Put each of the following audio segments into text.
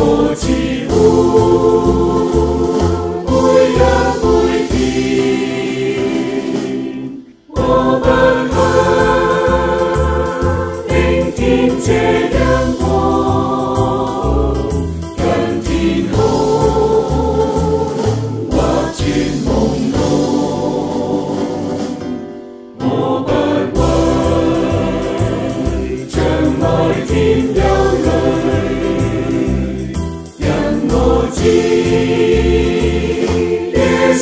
何起雾每一每天我 ti, te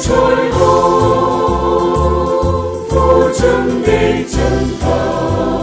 彩虹，父亲的真道。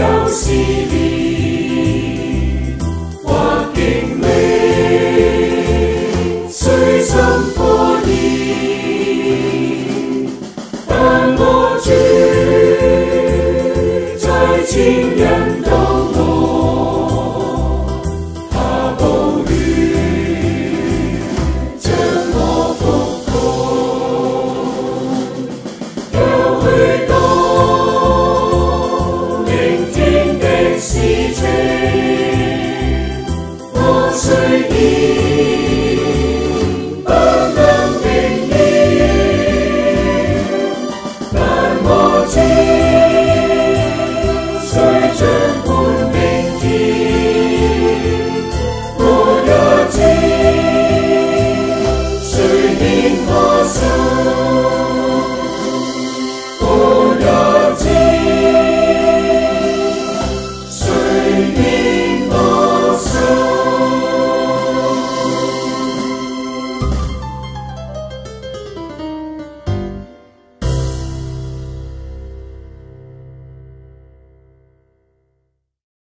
Eu sei.